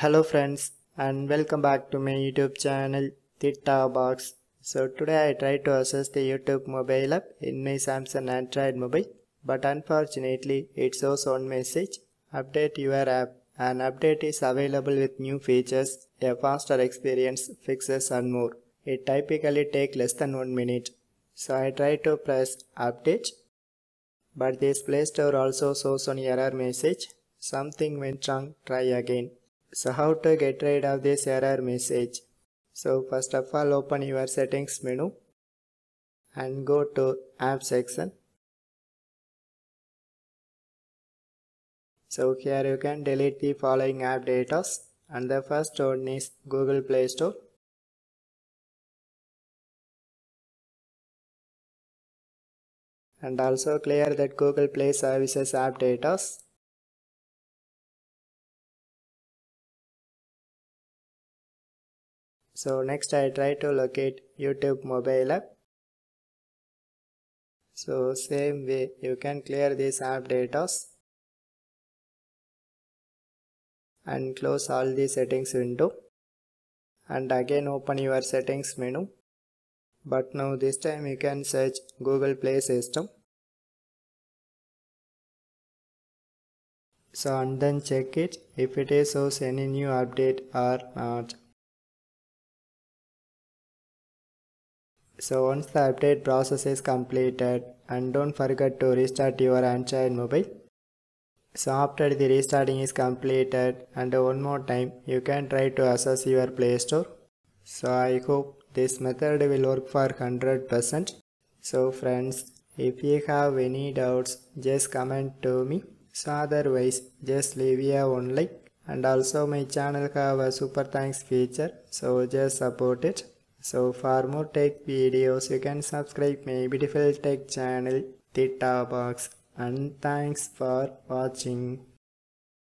Hello friends and welcome back to my YouTube channel Theta Box. So today I try to access the YouTube mobile app in my Samsung Android mobile but unfortunately it shows one message update your app. An update is available with new features, a faster experience, fixes and more. It typically take less than one minute. So I try to press update but this Play Store also shows an error message. Something went wrong, try again. So how to get rid of this error message? So first of all open your settings menu and go to app section. So here you can delete the following app data and the first one is Google Play Store. And also clear that Google Play Services app data So next I try to locate YouTube mobile app. So same way you can clear this app data and close all the settings window and again open your settings menu but now this time you can search Google Play System. So and then check it if it is shows any new update or not. So once the update process is completed and don't forget to restart your Android mobile. So after the restarting is completed and one more time you can try to access your Play Store. So I hope this method will work for 100%. So friends if you have any doubts just comment to me. So otherwise just leave a one like and also my channel have a super thanks feature so just support it. So for more tech videos you can subscribe my beautiful tech channel Theta Box and thanks for watching.